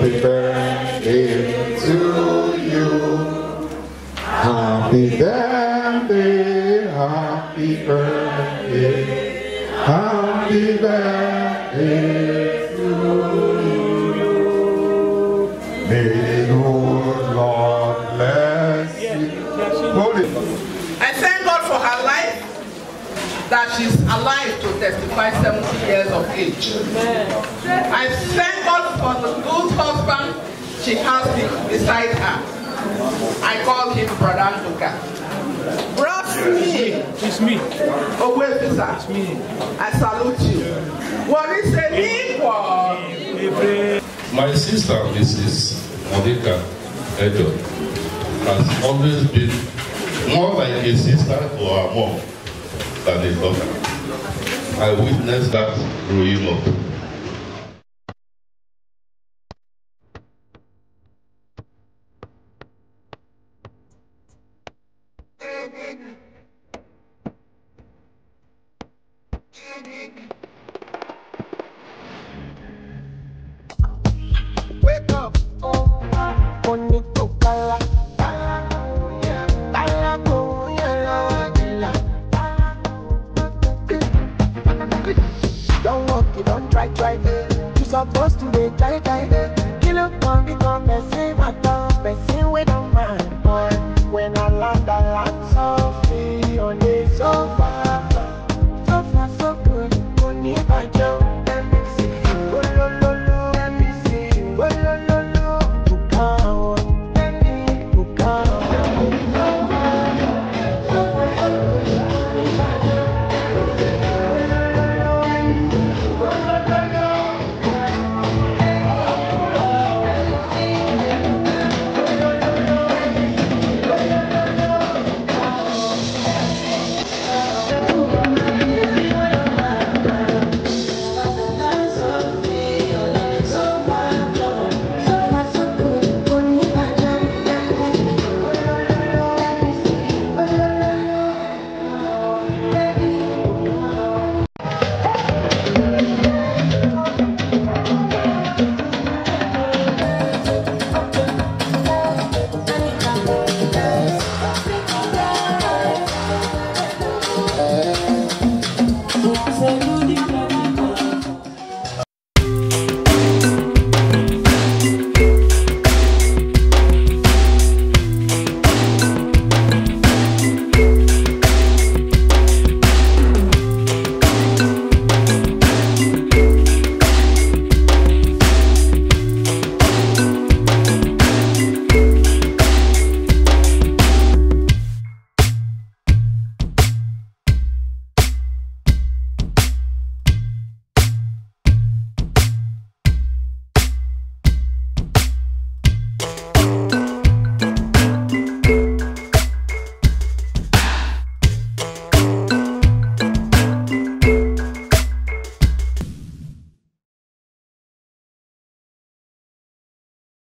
Happy birthday to you. Happy birthday, happy birthday, happy birthday to you. May the Lord bless you. I thank God for her life, that she's alive to testify 70 years of. I thank God for the good husband she has beside her. I call him Brother Nduka. Bros me, It's me. Owefisa, It's me. I salute you. What is the equal? Every My sister, Mrs. Monica Ejor, has always been more like a sister to her mom than a daughter. I witnessed that growing up. Wake we